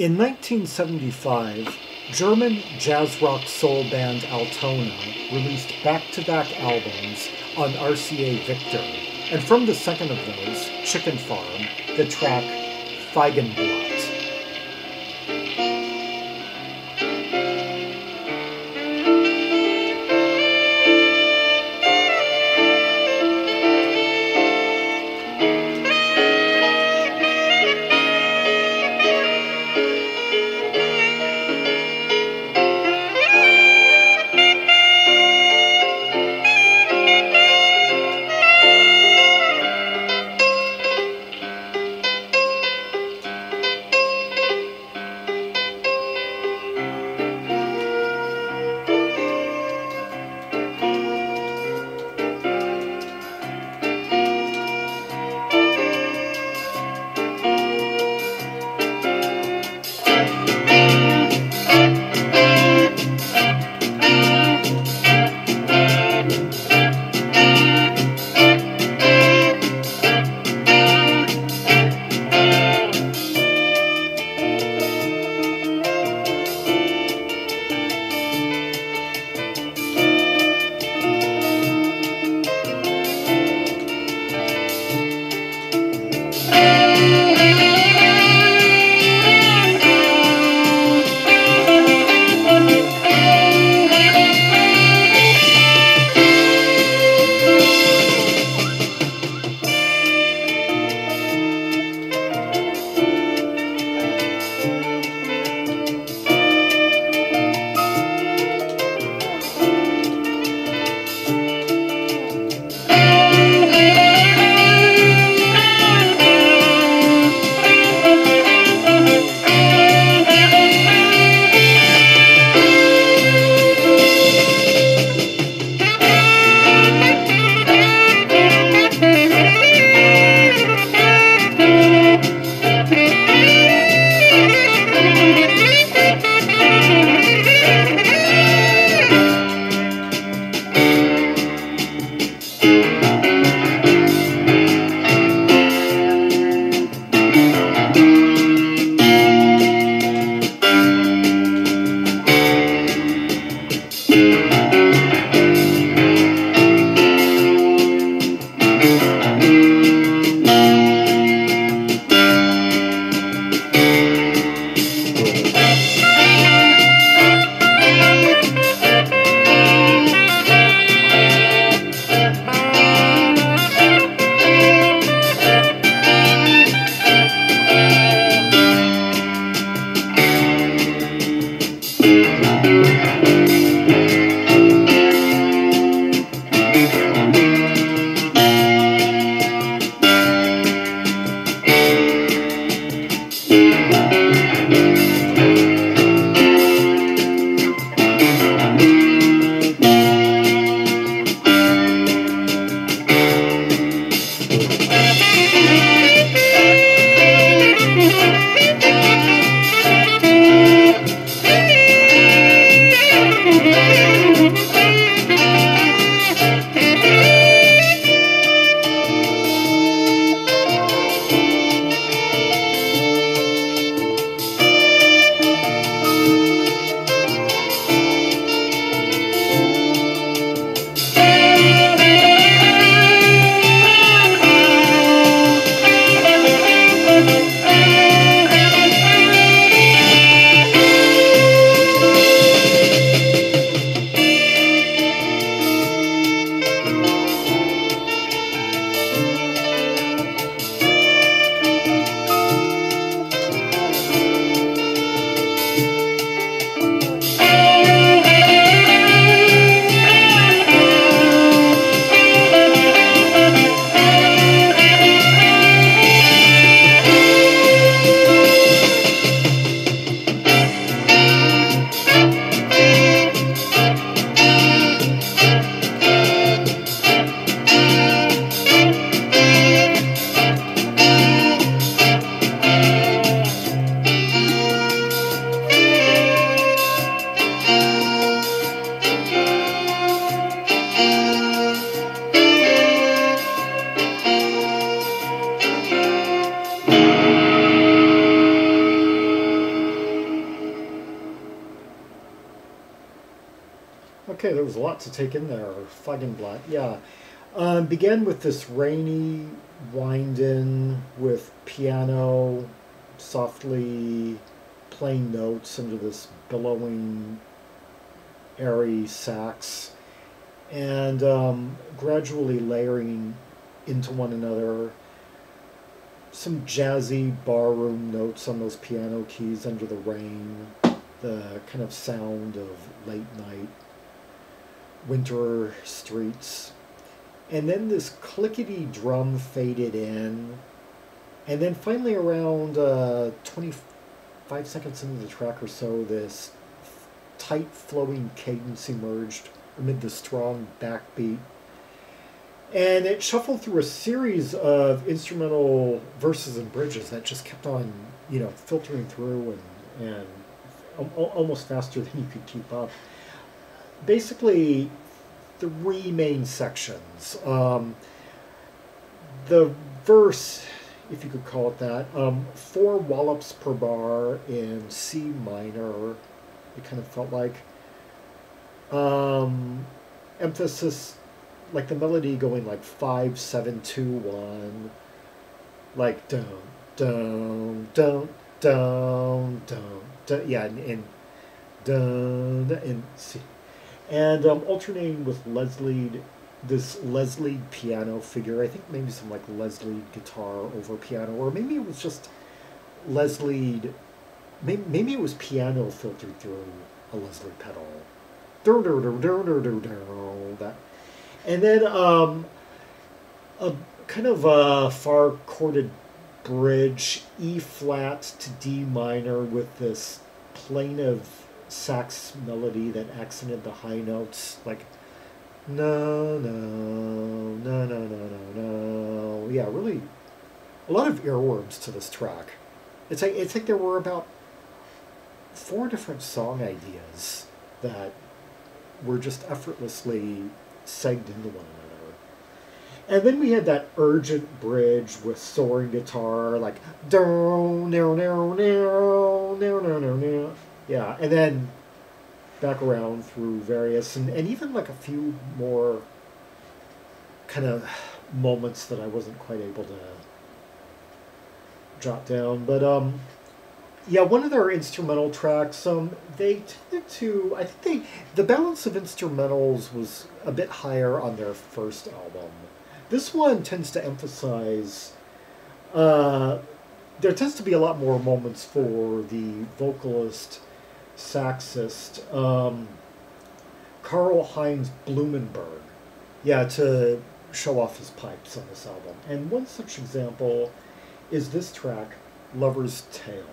In 1975, German jazz rock soul band Altona released back to back albums on RCA Victor, and from the second of those, Chickenfarm, the track Feigenblatt. Okay, there was a lot to take in there. Feigenblatt, yeah. Um, began with this rainy wind in with piano softly playing notes under this billowing, airy sax, and um, gradually layering into one another some jazzy barroom notes on those piano keys under the rain, the kind of sound of late night winter streets. And then this clickety drum faded in. And then finally, around uh, 25 seconds into the track or so, this tight flowing cadence emerged amid the strong backbeat. And it shuffled through a series of instrumental verses and bridges that just kept on, you know, filtering through and, and almost faster than you could keep up. Basically, three main sections. Um, the verse, if you could call it that, um, four wallops per bar in C minor, it kind of felt like. Um, emphasis, like the melody going like five, seven, two, one, like dun, dun, dun, dun, dun, dun yeah, and, and dun, and C and um, alternating with Leslie, this Leslie piano figure. I think maybe some like Leslie guitar over piano, or maybe it was just Leslie. Maybe, it was piano filtered through a Leslie pedal. That, and then um, a kind of a far chorded bridge, E flat to D minor with this plaintive sax melody that accented the high notes, like no, no, no, no, no, no, no. Yeah, really, a lot of earworms to this track. It's like it's like there were about four different song ideas that were just effortlessly segged into one another. And then we had that urgent bridge with soaring guitar, like no, no, no, no, no, no, no yeah, and then back around through various and, and even like a few more kind of moments that I wasn't quite able to jot down. But um yeah, one of their instrumental tracks, um, they tended to I think they the balance of instrumentals was a bit higher on their first album. This one tends to emphasize uh there tends to be a lot more moments for the vocalist saxist, um, Karl Heinz Blumenberg, yeah, to show off his pipes on this album. And one such example is this track, Lover's Tale.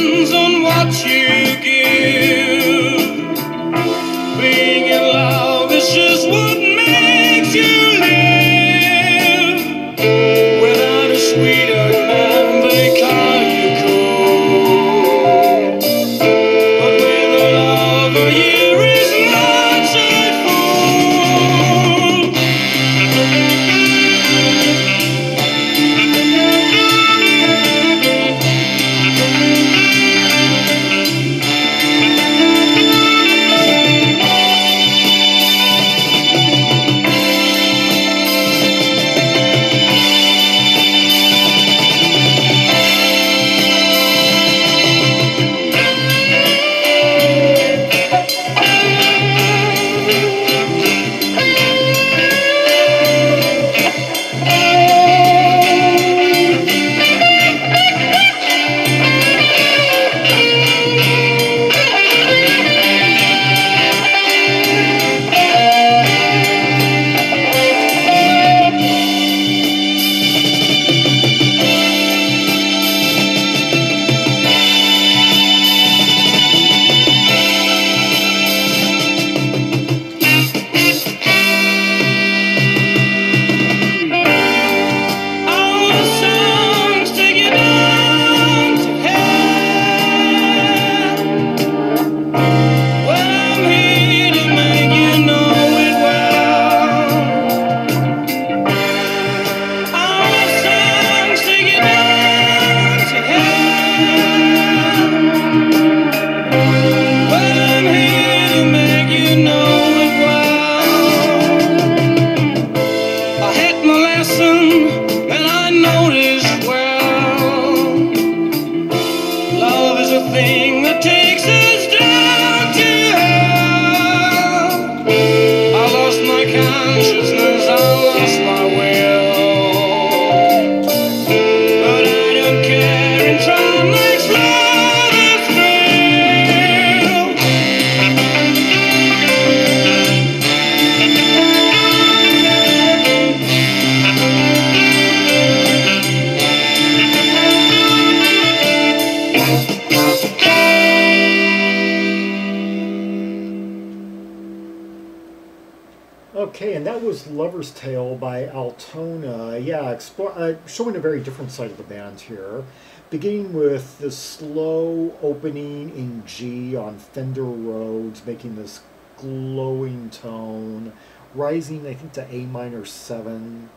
Depends on what you give. Lesson and I noticed well. Okay, and that was Lover's Tale by Altona. Yeah, explore, uh, showing a very different side of the band here. Beginning with the slow opening in G on Fender Rhodes, making this glowing tone, rising, I think, to A minor 7.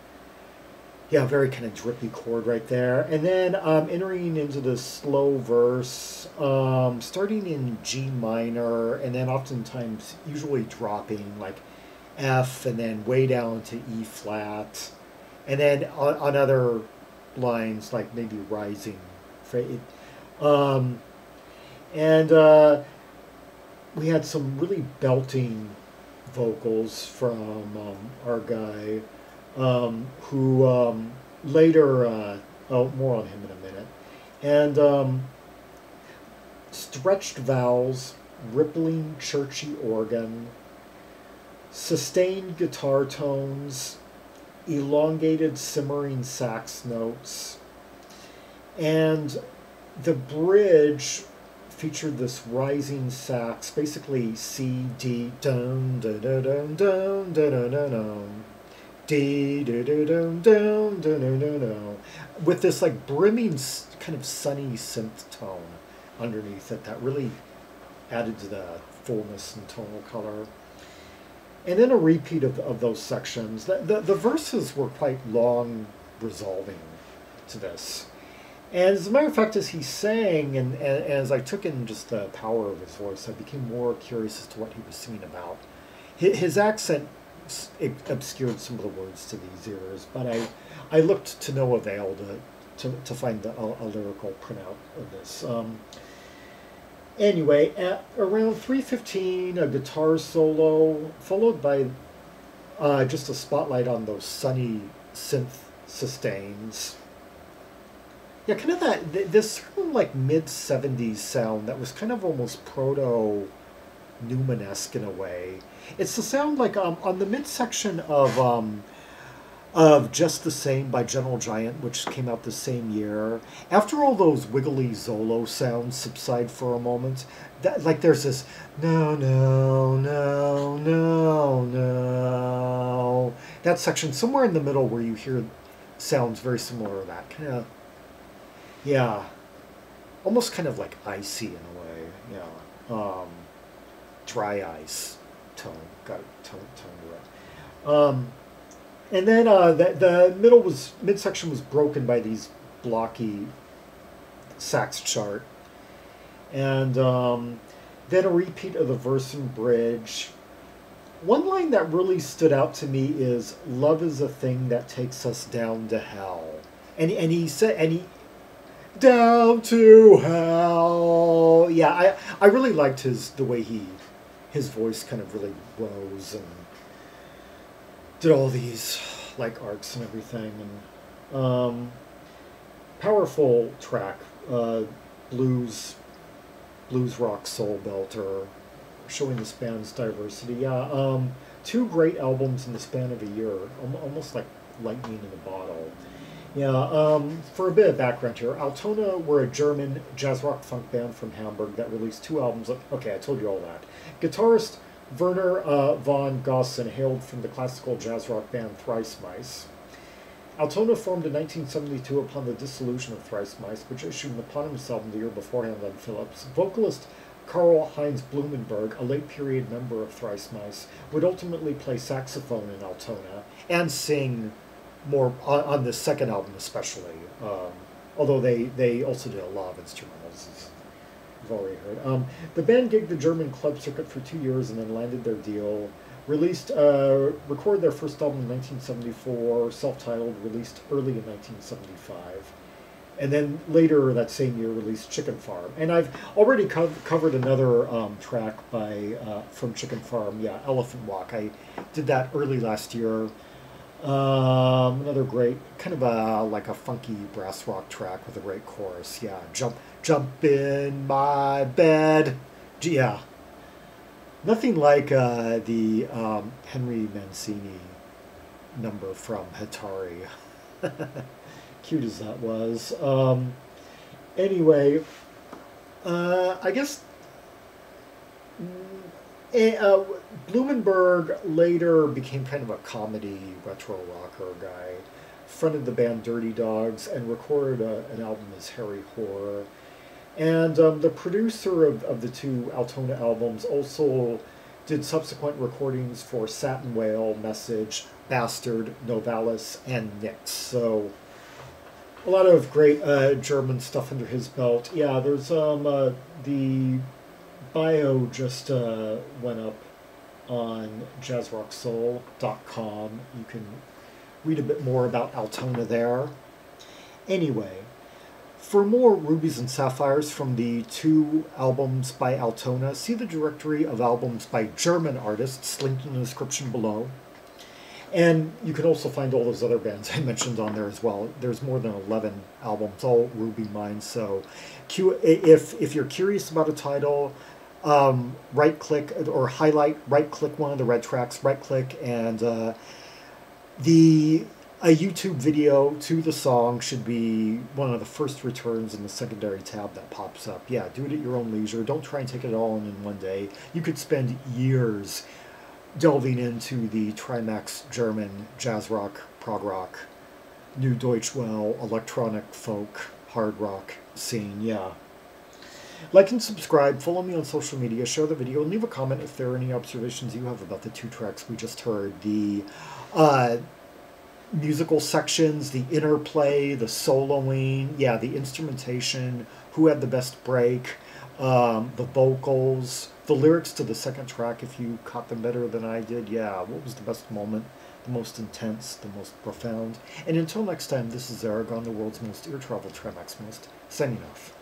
Yeah, very kind of drippy chord right there. And then um, entering into the slow verse, um, starting in G minor, and then oftentimes, usually dropping like F and then way down to E flat, and then on, on other lines like maybe rising. Um, and uh, we had some really belting vocals from um, our guy, um, who um, later, uh, oh, more on him in a minute, and um, stretched vowels, rippling churchy organ sustained guitar tones, elongated simmering sax notes, and the bridge featured this rising sax, basically C D dun dun dun dun dun dun dun dun dun. D dun dun dun dun dun dun dun dun, with this like brimming kind of sunny synth tone underneath it that really added to the fullness and tonal color and then a repeat of, of those sections. The, the, the verses were quite long, resolving to this. And as a matter of fact, as he sang, and, and as I took in just the power of his voice, I became more curious as to what he was singing about. His, his accent obscured some of the words to these ears, but I, I looked to no avail to, to, to find a, a lyrical printout of this. Um, Anyway, at around 3:15, a guitar solo followed by uh, just a spotlight on those sunny synth sustains. Yeah, kind of that th- this certain like mid 70s sound that was kind of almost proto Numan-esque in a way. It's the sound like um, on the midsection of um, of Just the Same by Gentle Giant, which came out the same year. After all those wiggly Zolo sounds subside for a moment, that, like there's this no, no, no, no, no. That section somewhere in the middle where you hear sounds very similar to that. Kind of, yeah, almost kind of like icy in a way. Yeah, um, dry ice tone. Got it, tone, tone to it. Um, and then uh, the, the middle was midsection was broken by these blocky sax chart, and um, then a repeat of the verse and bridge. One line that really stood out to me is "Love is a thing that takes us down to hell," and and he said and he down to hell. Yeah, I I really liked his the way he his voice kind of really rose and did all these like arcs and everything and um, powerful track uh, blues blues rock soul belter showing this band's diversity. Yeah um, two great albums in the span of a year almost like lightning in a bottle. Yeah um, for a bit of background here altona were a german jazz rock funk band from hamburg that released two albums okay i told you all that. Guitarist Werner uh, von Gosen hailed from the classical jazz rock band Thrice Mice. Altona formed in 1972 upon the dissolution of Thrice Mice, which issued an eponymous album the year beforehand on Philips. Vocalist Karl Heinz Blumenberg, a late period member of Thrice Mice, would ultimately play saxophone in Altona and sing more on, on the second album, especially. Um, although they, they also did a lot of instrumentals I've already heard. Um, the band gigged the German club circuit for two years and then landed their deal. Released, uh, recorded their first album in 1974, self-titled, released early in 1975. And then later that same year released Chickenfarm. And I've already co- covered another um, track by uh, from Chickenfarm, yeah, Elephant Walk. I did that early last year. Um, another great, kind of a like a funky brass rock track with a great chorus. Yeah, jump jump in my bed. Yeah. Nothing like uh, the um, Henry Mancini number from Hatari. Cute as that was. Um, anyway, uh, I guess mm, uh, Blumenberg later became kind of a comedy retro rocker guy. Fronted the band Dirty Dogs and recorded a, an album as Harry Horror. And um, the producer of, of the two Altona albums also did subsequent recordings for Satin Whale, Message, Bastard, Novalis, and Nix. So a lot of great uh, German stuff under his belt. Yeah, there's um, uh, the bio just uh, went up on jazzrocksoul.com. You can read a bit more about Altona there. Anyway, for more Rubies and Sapphires from the two albums by Altona, see the directory of albums by German artists linked in the description below. And you can also find all those other bands I mentioned on there as well. There's more than 11 albums, all Ruby mine. So if, if you're curious about a title, um, right click or highlight, right click one of the red tracks, right click, and uh, the a YouTube video to the song should be one of the first returns in the secondary tab that pops up. Yeah, do it at your own leisure. Don't try and take it all in in one day. You could spend years delving into the Trimax German jazz rock, prog rock, new Deutsche Welle, electronic folk, hard rock scene. Yeah. Like and subscribe, follow me on social media, share the video, and leave a comment if there are any observations you have about the two tracks we just heard. The uh, musical sections, the interplay, the soloing, yeah, the instrumentation, who had the best break, um, the vocals, the lyrics to the second track, if you caught them better than I did, yeah, what was the best moment, the most intense, the most profound. And until next time, this is Zaragon, the world's most ear travel Trimax signing off.